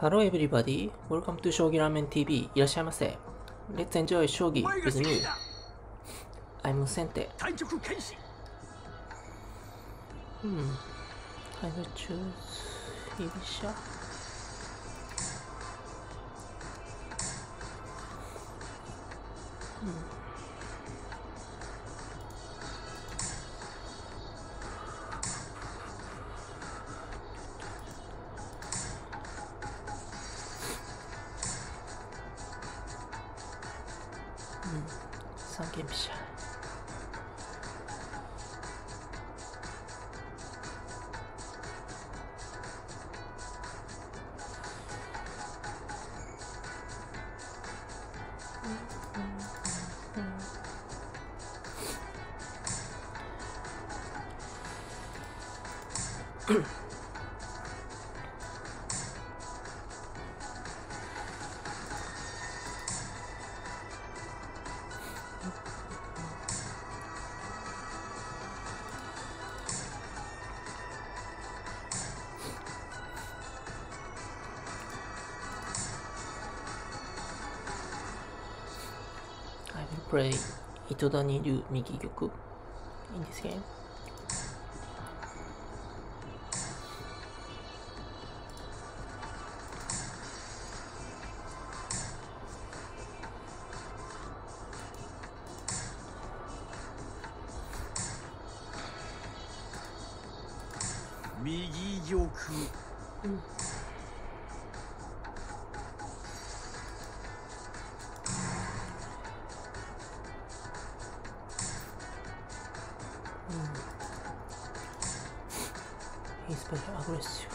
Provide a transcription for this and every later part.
Hello everybody, welcome to 将棋ラーメン TV いらっしゃいませ Let's enjoy 将棋 with me I'm Sente 対局開始 Hmm I will choose 居飛車三 I will play 糸谷流右玉 in this game. He's very aggressive.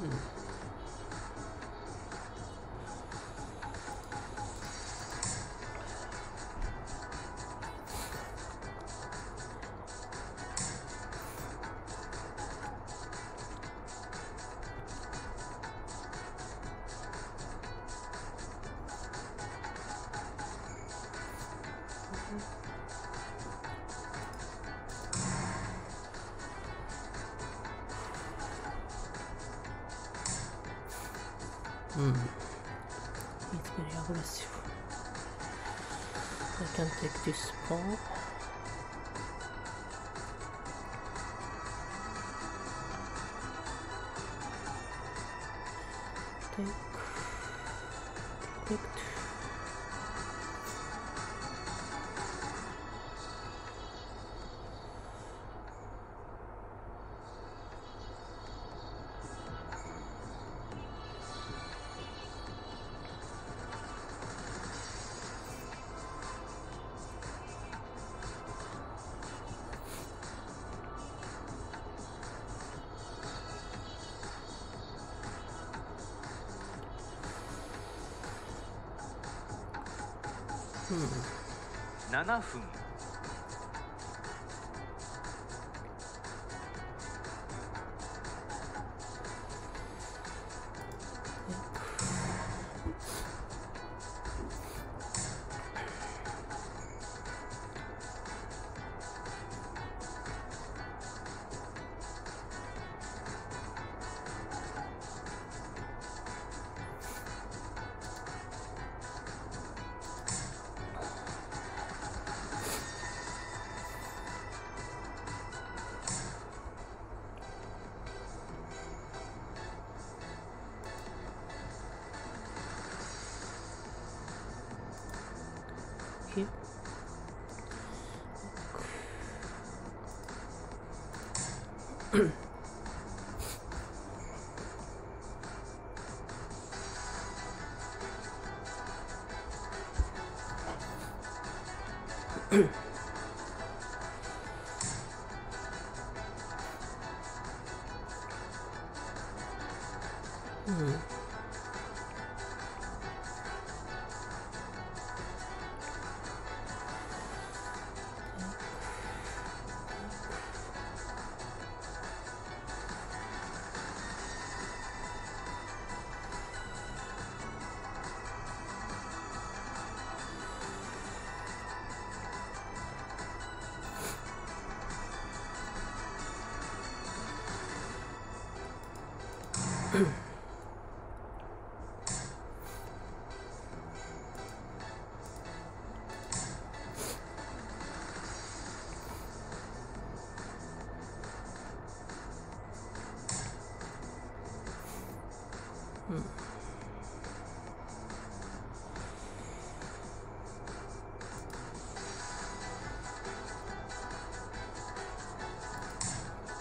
Hmm. He's very aggressive. I can take this pawn. Take. Take. 7分。嗯。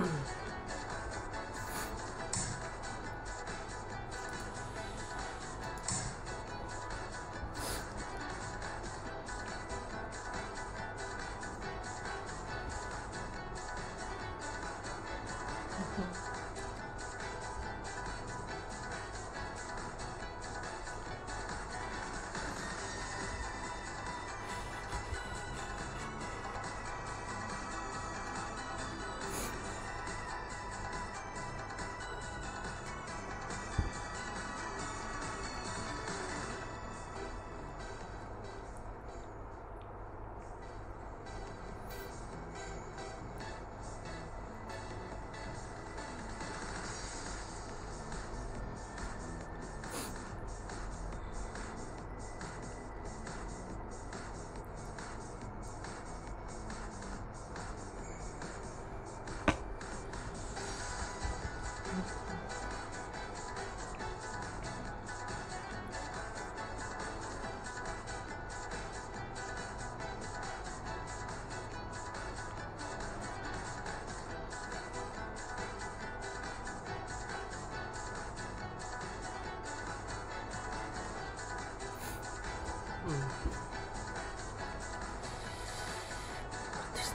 Is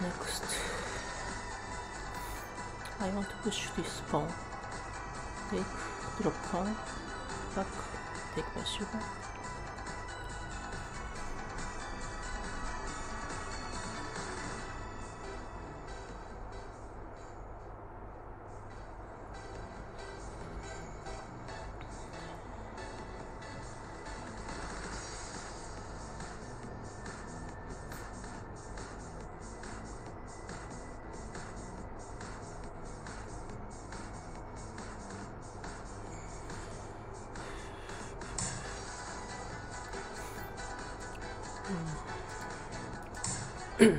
next? I want to push this pawn. Take, drop pawn, back, take my 嗯。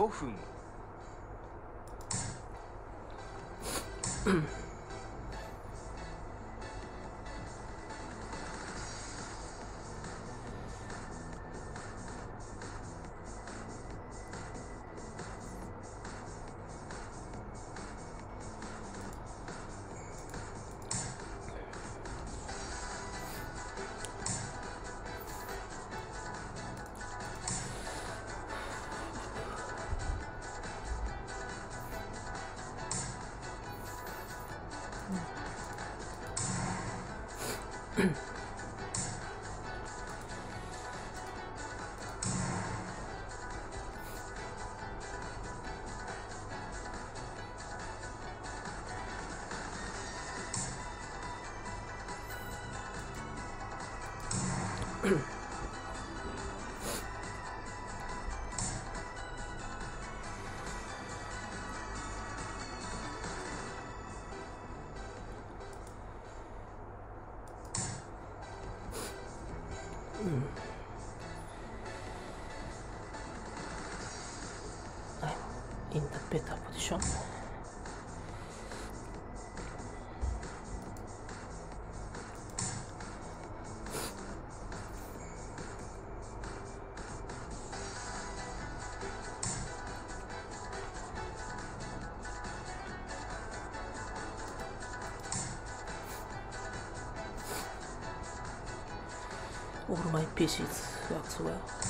sugar.5 分 Better position. All my pieces works well.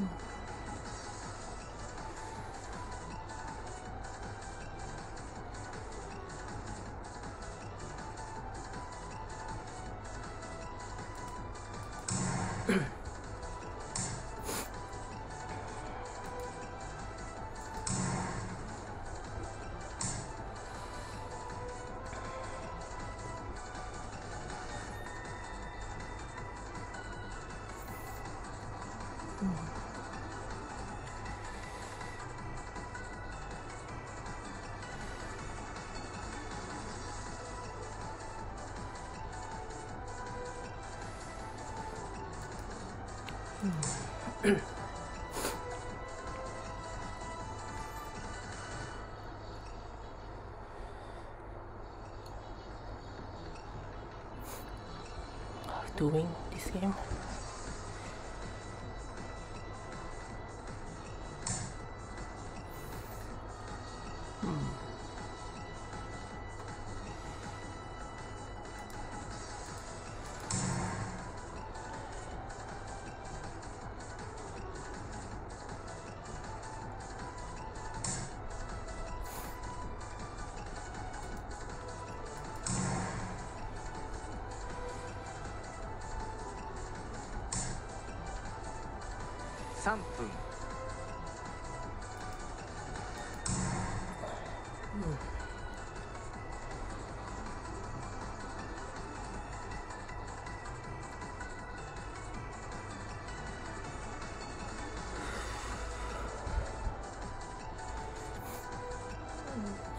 To Mm-hmm. 3分、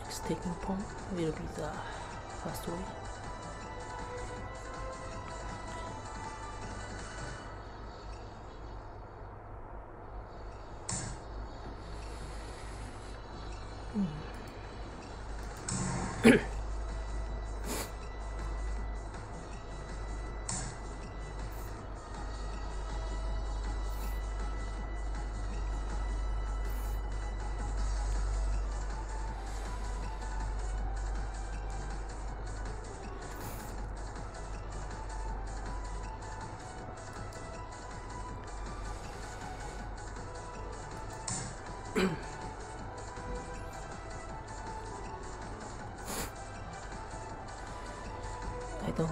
Next taking point will be the fast way.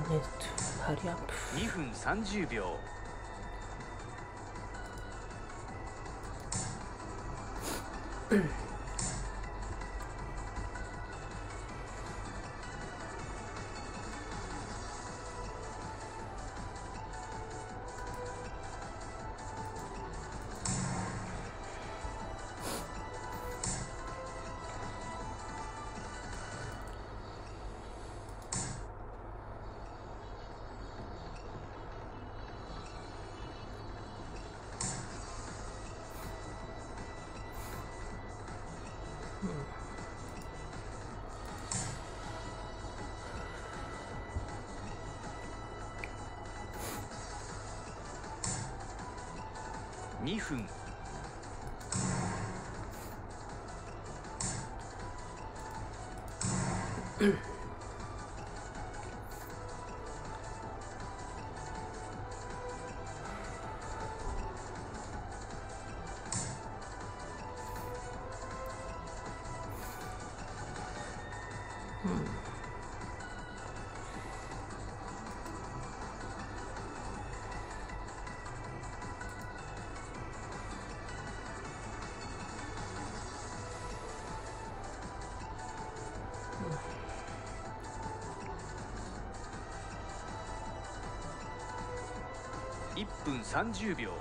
2分30秒。2分。分30秒。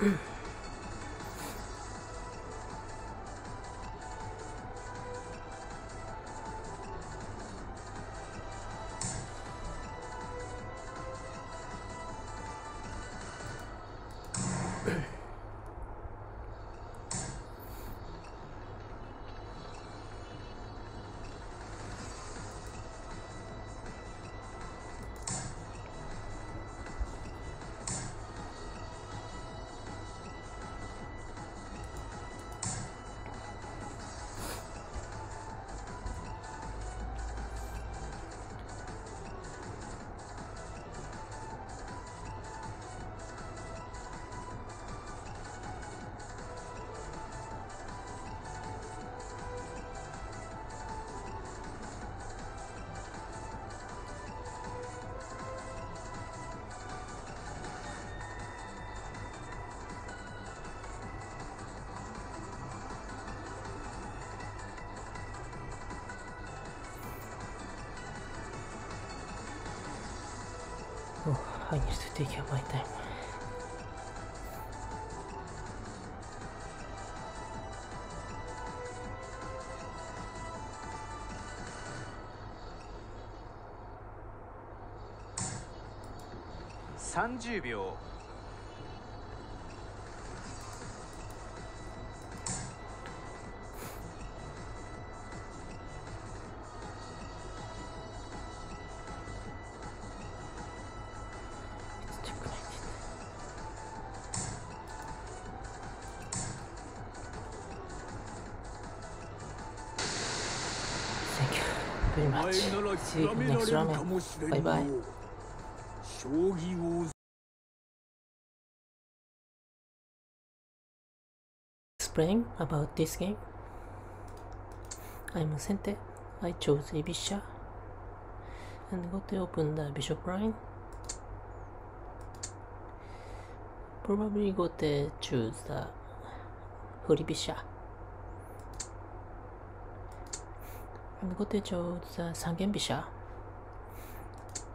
嗯 high needs to take care of my time Thirty 秒 very お much. 前なら See you 極められ next るか ramen. もしれんバイバイのう将棋を Explain about this game. I'm Sente. I chose Ibisha and got to open the bishop line. Probably got to choose the Furibisha. And Got to choose the Sangen Bisha.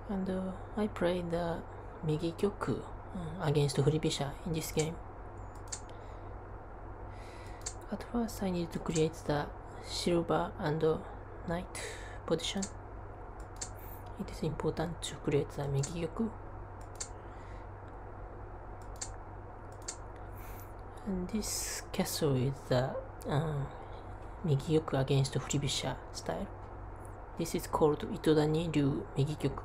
And uh, I played the Migi Kyoku uh, against Furibisha in this game. At first, I need to create the silver and knight position. It is important to create the Migi Kyoku. And this castle is the uh, Migyoku against Furibisha style. This is called Itodani Ryu Migyoku.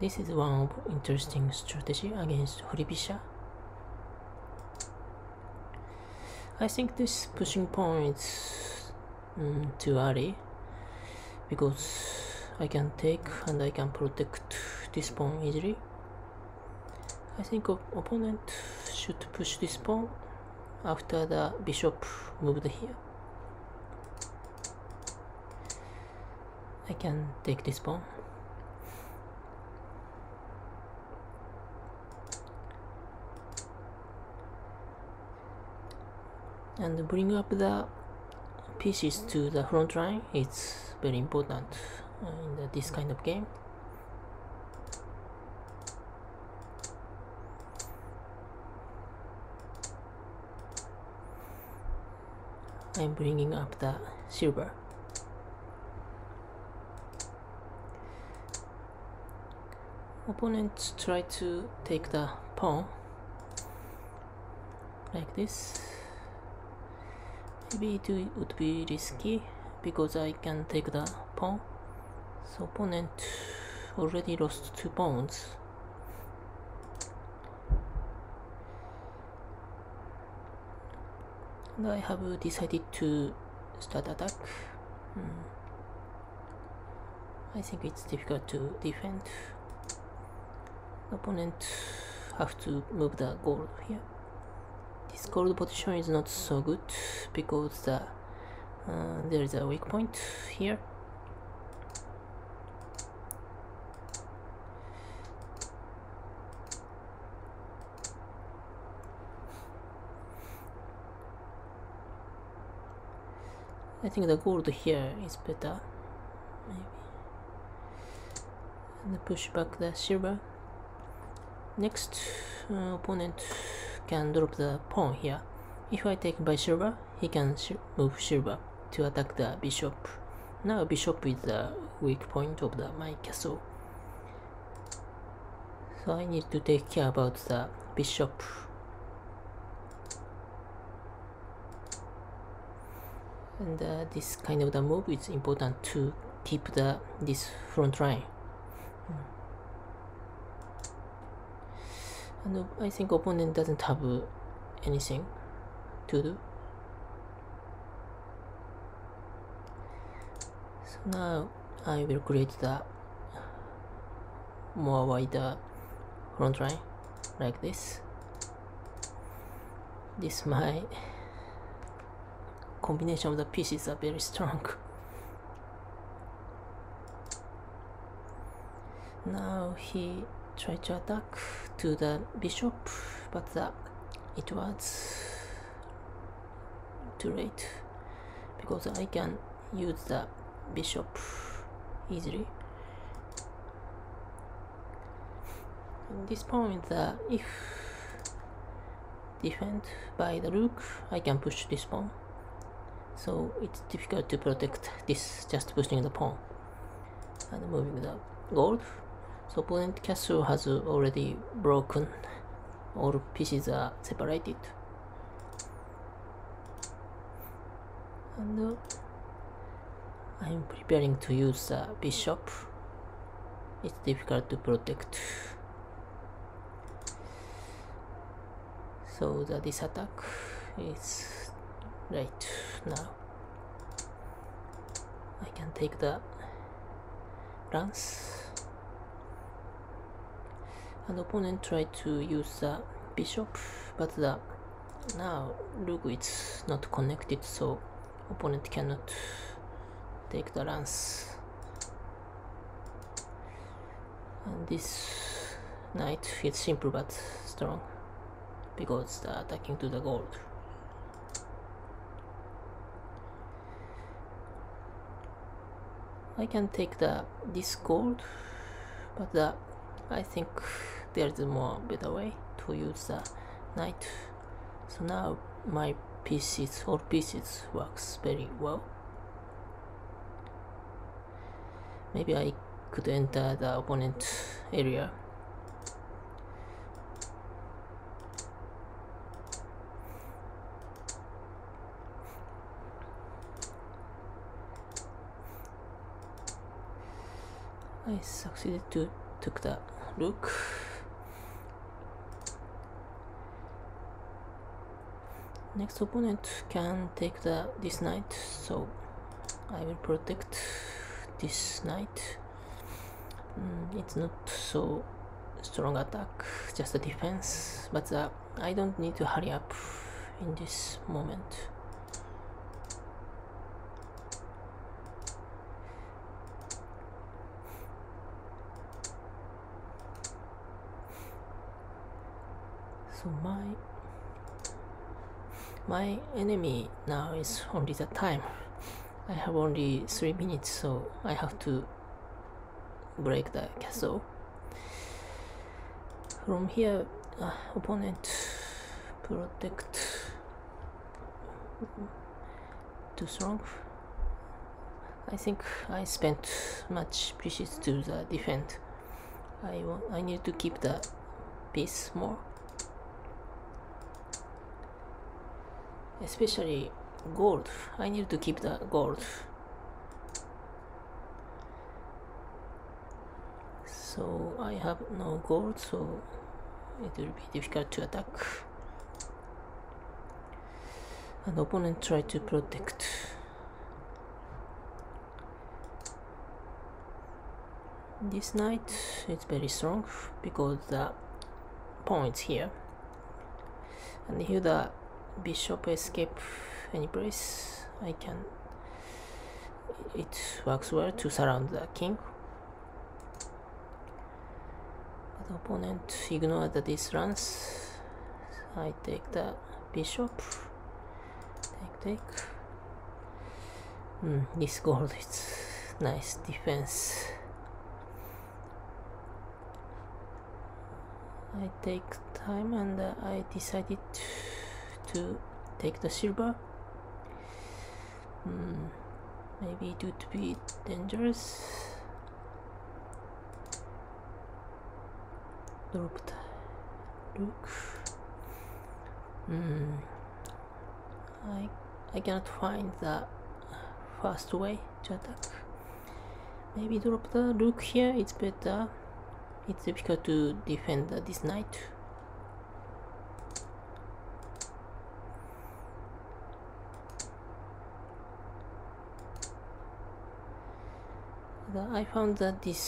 This is one of interesting strategy against Furibisha. I think this pushing pawn is mm, too early because I can take and I can protect this pawn easily. I think opponent should push this pawn after the bishop moved here. I can take this pawn. and bring up the pieces to the front line is very important uh, in this kind of game I'm bringing up the silver opponent try to take the pawn like this. Maybe it would be risky because I can take the pawn. So opponent already lost two pawns. I have decided to start attack. Hmm. I think it's difficult to defend. Opponent have to move the gold here. This gold position is not so good because the, uh, there is a weak point here. Think the gold here is better. Maybe. And push back the silver. Next, uh, opponent can drop the pawn here. If I take by silver, he can move silver to attack the bishop. Now bishop is the weak point of the my castle. So I need to take care about the bishop. And uh, this kind of the move is important to keep the this front line. Hmm. And uh, I think opponent doesn't have uh, anything to do. So now I will create the more wider front line like this. This my combination of the pieces are very strong. Now he tried to attack to the bishop, but the, it was too late because I can use the bishop easily. At this point, uh, if defend by the rook, I can push this pawn. So it's difficult to protect this just pushing the pawn and moving the gold. So opponent castle has already broken. All pieces are separated. And uh, I'm preparing to use the bishop. It's difficult to protect. So the this attack is right now. I can take the lance and opponent try to use the bishop but the now rook is not connected so opponent cannot take the lance and this knight is simple but strong because the attacking to the gold I can take the this gold but the I think there's a more better way to use the knight so now my pieces all pieces works very well. Maybe I could enter the opponent area Succeeded to took the look. next opponent can take the this knight so I will protect this knight mm, it's not so strong attack just a defense but uh, I don't need to hurry up in this moment so my my enemy now is only the time. I have only three minutes so I have to break the castle. From here uh, opponent protect too strong. I think I spent much pieces to the defend. I want I need to keep the piece more especially gold. I need to keep the gold. So I have no gold so it will be difficult to attack. And opponent try to protect. This knight is very strong because the points here. And here the bishop escape any place? I can. It works well to surround the king. But the opponent ignore the this runs I take the bishop. Take take. Mm, this gold is nice defense. I take time and uh, I decided to take the silver. Hmm, maybe it would be dangerous. Drop the look. Hmm. I I cannot find the fast way to attack. Maybe drop the look here. It's better. It's difficult to defend this knight. The, I found that this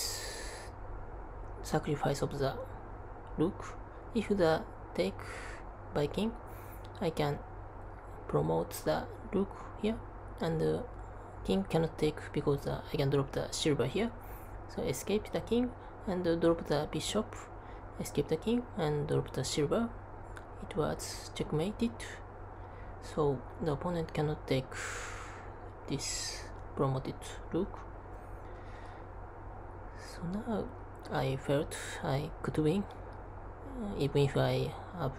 sacrifice of the rook, if the take by king, I can promote the rook here, and the king cannot take because uh, I can drop the silver here. So escape the king and uh, drop the bishop, escape the king and drop the silver. It was checkmated. So the opponent cannot take this promoted rook. So now I felt I could win, even if I have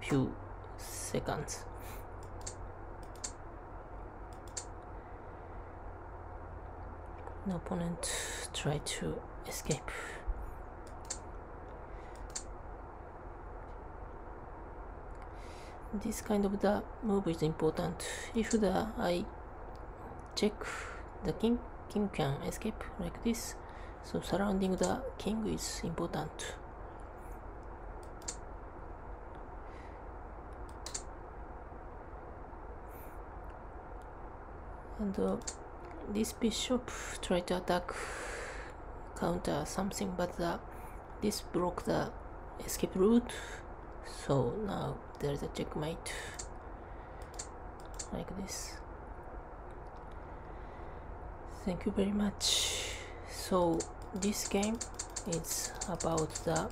few seconds. The opponent tried to escape. This kind of the move is important. If the I check the king, king can escape like this. So surrounding the king is important. And uh, this bishop try to attack counter something but the, this broke the escape route. So now there's a checkmate. Like this. Thank you very much so this game is about the uh,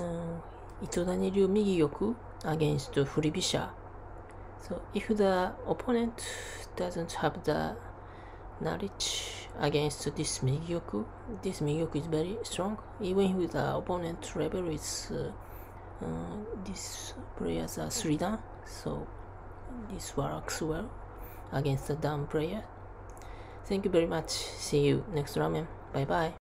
um, Itodani Ryu Migi against Free So if the opponent doesn't have the knowledge against this Migi this Migi is very strong. Even if the opponent level is uh, uh, this players are 3 dan, so this works well against the dan player. Thank you very much. See you next ramen. Bye bye.